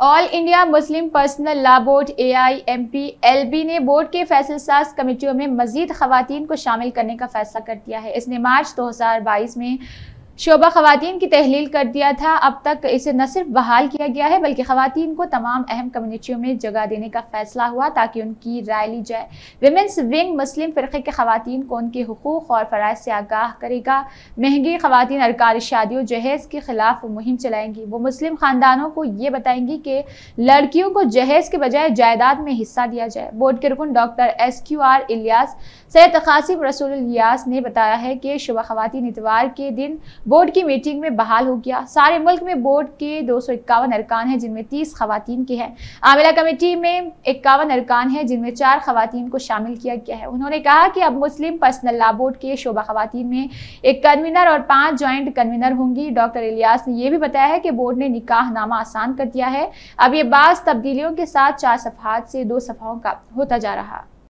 All India Muslim Personal Law Board A I M P L B ने board के फैसल साज कमेटियों में मजीद खुवान को शामिल करने का फैसला कर दिया है। इसने मार्च 2022 में शोबा खवतिन की तहलील कर दिया था। अब तक इसे न सिर्फ़ बहाल किया गया है, बल्कि खातन को तमाम अहम कम्युनिटियों में जगह देने का फैसला हुआ ताकि उनकी राय ली जाए। विमेंस विंग मुस्लिम फ़िरक़े के खवतिन को उनके हकूक़ और फ़राज से आगाह करेगा। महँगी खवतिन अरकार शादियों, जहेज़ के ख़िलाफ़ मुहिम चलाएँगी। वो मुस्लिम ख़ानदानों को ये बताएँगी कि लड़कियों को जहेज़ के बजाय जायदाद में हिस्सा दिया जाए। बोर्ड के रुकन doctor S Q R Ilyas Syed Qasim Rasool Ilyas ने बताया है कि शुबा खवतिन इतवार के दिन बोर्ड की मीटिंग में बहाल हो गया। सारे मुल्क में बोर्ड के दो सौ इक्यावन अरकान हैं, जिनमें तीस खातन के हैं। आमिला कमेटी में इक्यावन अरकान हैं, जिनमें चार खातन को शामिल किया गया है। उन्होंने कहा कि अब मुस्लिम पर्सनल लॉ बोर्ड के शोबा खातन में एक कन्वीनर और पाँच ज्वाइंट कन्वीनर होंगी। डॉक्टर इलियास ने यह भी बताया है कि बोर्ड ने निकाह नामा आसान कर दिया है। अब ये बास तब्दीलियों के साथ चार सफात से दो सफाओं का होता जा रहा।